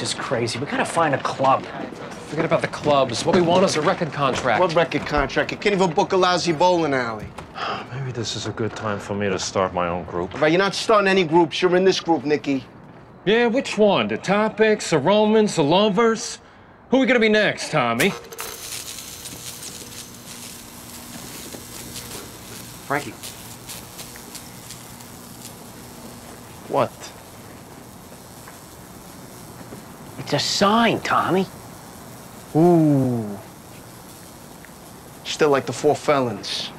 This is crazy. We gotta find a club. Forget about the clubs. What we want is a record contract. What record contract? You can't even book a lousy bowling alley. Maybe this is a good time for me to start my own group. Right, you're not starting any groups. You're in this group, Nikki. Yeah, which one? The Topics, the Romans, the Lovers? Who are we gonna be next, Tommy? Frankie. What? It's a sign, Tommy. Ooh. Still like the four felons.